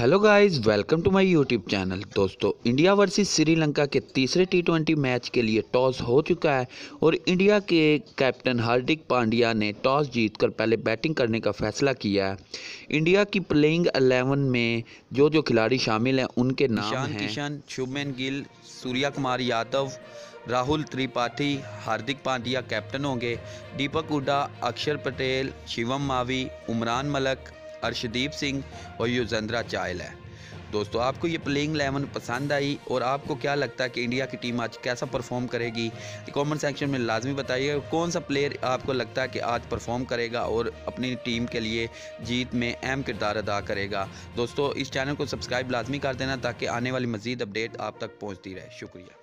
Hello guys welcome to my YouTube channel दोस्तों India versus Sri Lanka के तीसरे टी मैच के लिए टॉस हो चुका है और इंडिया के कैप्टन हार्दिक पांड्या ने टॉस जीतकर पहले बैटिंग करने का फैसला किया है। इंडिया की प्लेइंग एलेवन में जो जो खिलाड़ी शामिल हैं उनके नाम हैं। किशन शुभमन गिल सूर्या कुमार यादव राहुल त्रिपाठी हार्दिक पांड्या कैप्टन होंगे। दीपक हुडा अक्षर पटेल शिवम मावी उमरान मलक अर्शदीप सिंह और युजेंद्रा चाहल है। दोस्तों, आपको ये प्लेइंग एलेवन पसंद आई और आपको क्या लगता है कि इंडिया की टीम आज कैसा परफॉर्म करेगी? कमेंट सेक्शन में लाजमी बताइएगा कौन सा प्लेयर आपको लगता है कि आज परफॉर्म करेगा और अपनी टीम के लिए जीत में अहम किरदार अदा करेगा? दोस्तों, इस चैनल को सब्सक्राइब लाजमी कर देना ताकि आने वाली मज़ीद अपडेट आप तक पहुँचती रहे। शुक्रिया।